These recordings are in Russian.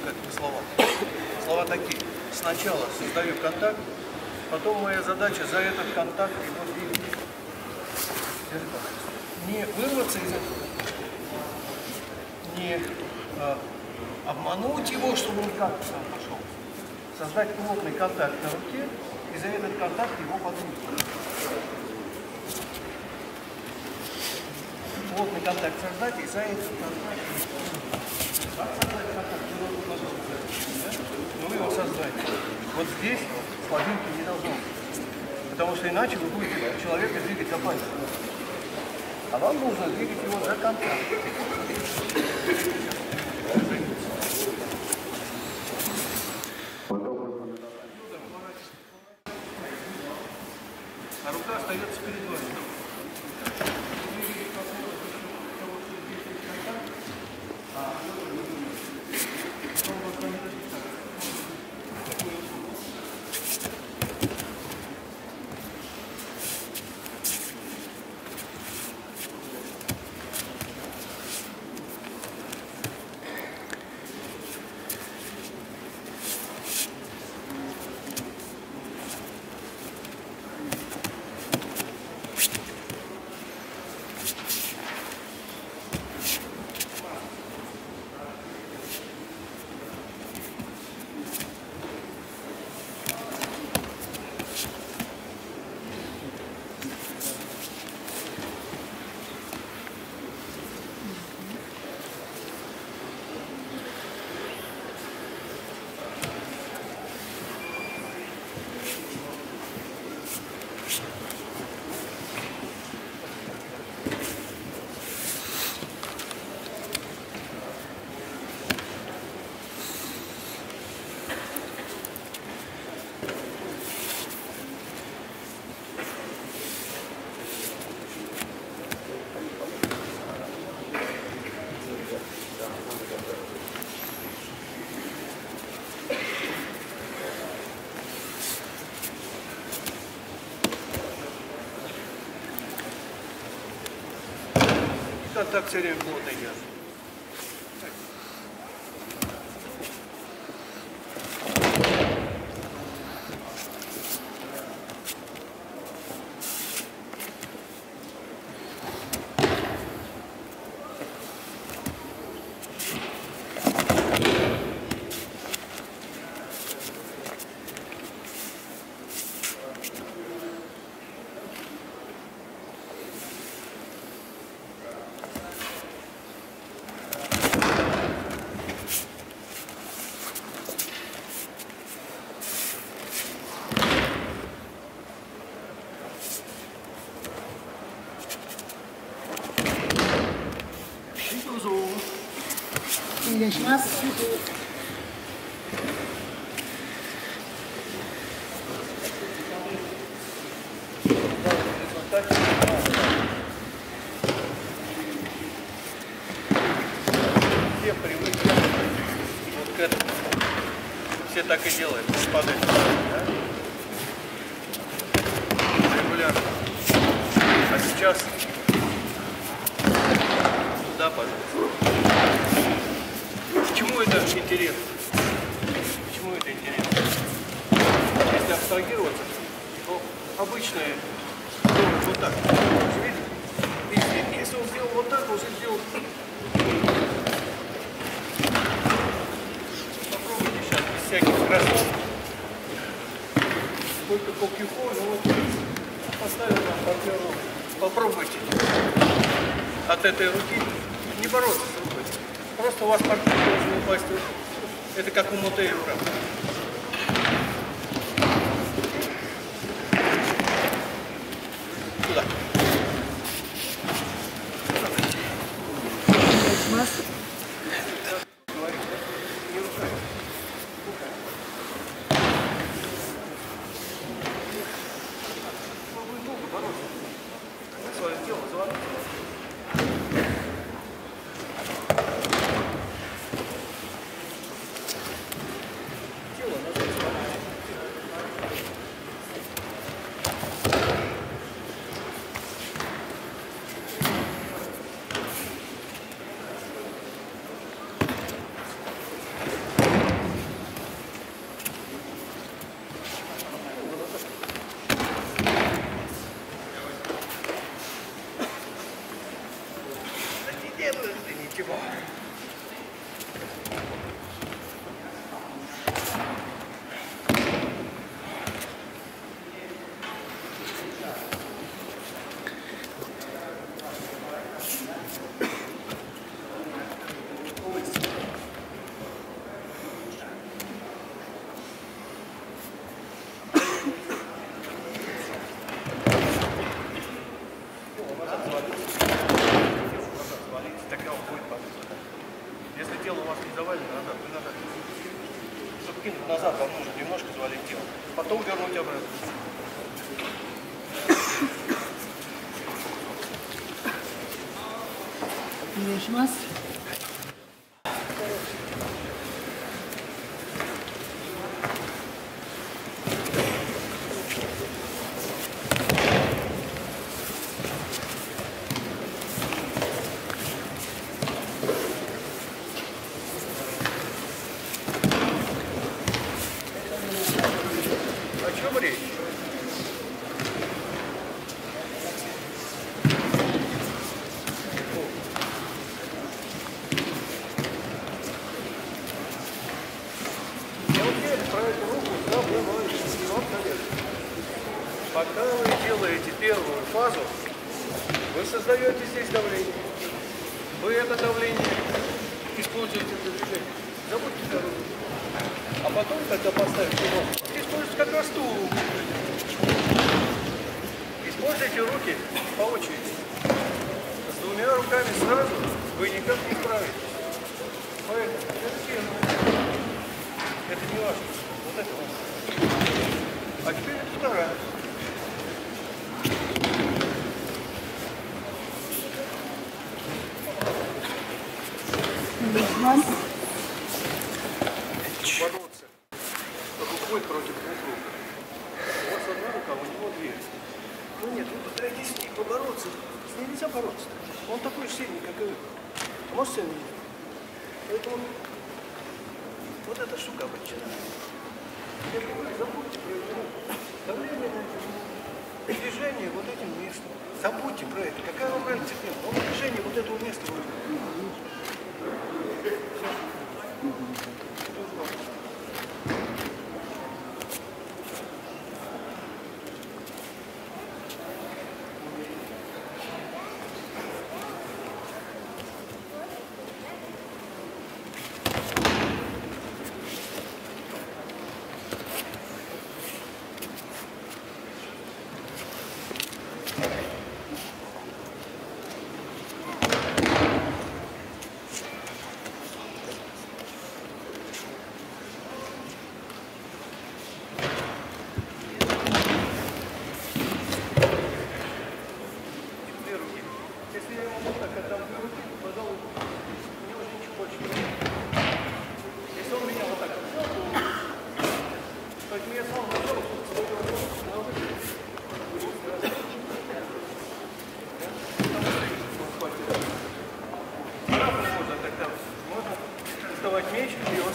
толк слова. Слова такие. Сначала создаю контакт, потом моя задача за этот контакт его двигать. Не вырваться из этого, не а, обмануть его, чтобы он как-то сам пошел. Создать плотный контакт на руке и за этот контакт его подвигать. плотный контакт создать и за этот контакт. Ну, его создать. Вот здесь слабинки не должно быть. Потому что иначе вы будете человека двигать за пальцем. А вам нужно двигать его за контакт. А рука остается перед вами. Контакт все время плотно идет. Все привыкли вот к этому. Все так и делают, падают. Да? Регулярно. А сейчас это интересно? Почему это интересно? Если абстрагироваться, то обычное делают вот так. Видите? Если, он сделал вот так, он сделал Попробуйте сейчас без всяких красот. Только полкюфо, ну вот поставил вам партнеру. Попробуйте от этой руки не бороться. Просто у вас партнер должен упасть. Это как у мотейрура. お願いします。Здесь давление. Вы это давление используете для движения. Забудьте за руку. А потом, когда поставите ногу, используйте как раз ту руку. Используйте руки по очереди. С двумя руками сразу вы никак не справитесь. Поэтому это первое. Это не важно. Вот это важно. А теперь вторая. Бороться рукой против двух рук. У вас одна рука, у него две. Ну нет, вы пытаетесь с ней побороться. С ней нельзя бороться. Он такой же сильный, как и вы. Может сильный? Поэтому вот эта штука обречена. Если вы забудьте про эту руку, эту руку, движение вот этим местом. Забудьте про это. Какая вам разница? Он движение вот этого места フフフフ。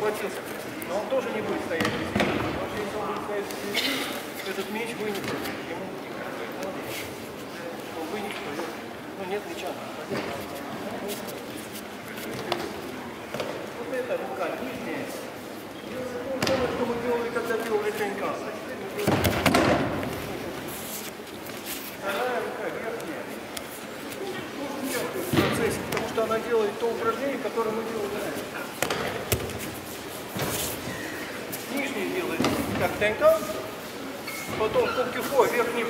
Он. Но он тоже не будет стоять без что если он будет стоять без меча, этот меч вынесет. Ему он вынес, ну нет меча. Вот эта рука нижняя. То, что мы делали, когда делали конька. Вторая рука верхняя. Тоже участвует в процессе, потому что она делает то упражнение, которое мы делали раньше. Как тенка, потом кукюфо, верхний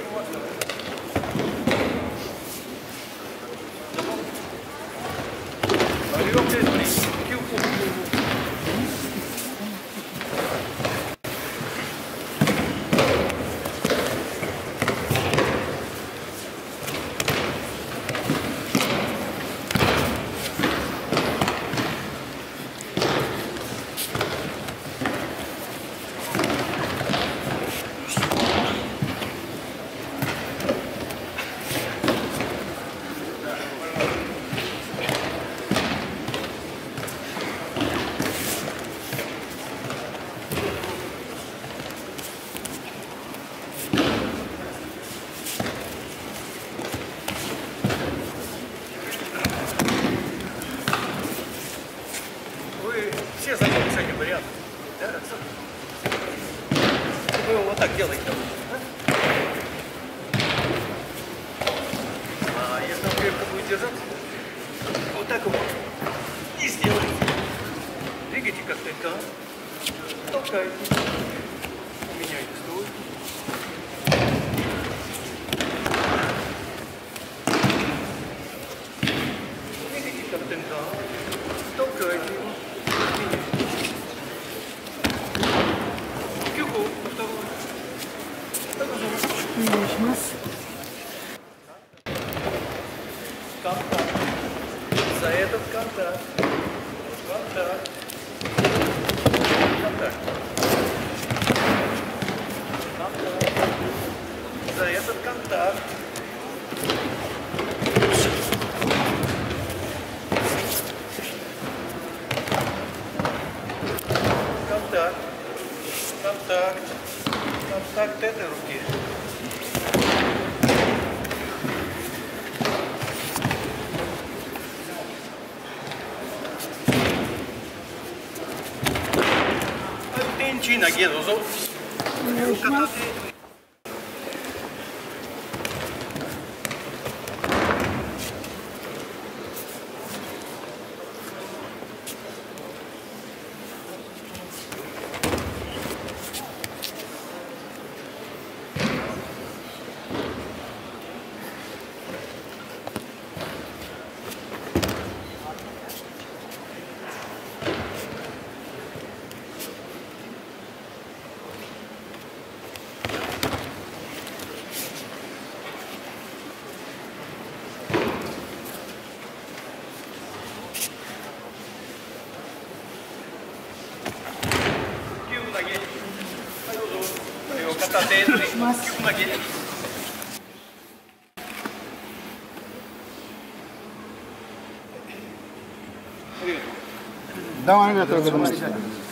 Вот так вот. И сделайте. Двигайте как лета. Толкайте. Меняйте. お願いします。Контакт. За этот контакт. Контакт. Контакт. Контакт. За этот контакт. Контакт. Контакт. Контакт этой руки. 天地ますどうもありがとうございました。